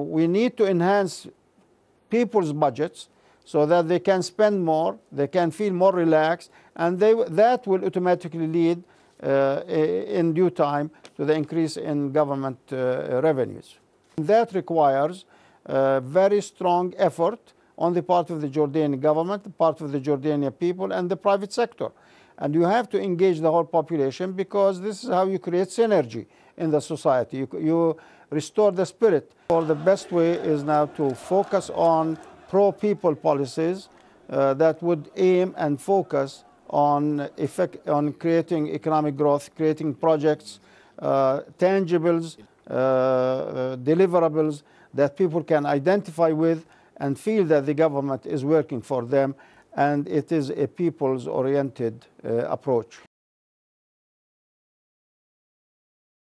We need to enhance people's budgets so that they can spend more, they can feel more relaxed, and they, that will automatically lead uh, in due time to the increase in government uh, revenues. That requires a very strong effort on the part of the Jordanian government, the part of the Jordanian people, and the private sector. And you have to engage the whole population because this is how you create synergy in the society. You, you restore the spirit. Or the best way is now to focus on pro-people policies uh, that would aim and focus on, effect, on creating economic growth, creating projects, uh, tangibles, uh, uh, deliverables that people can identify with and feel that the government is working for them and it is a people's oriented uh, approach.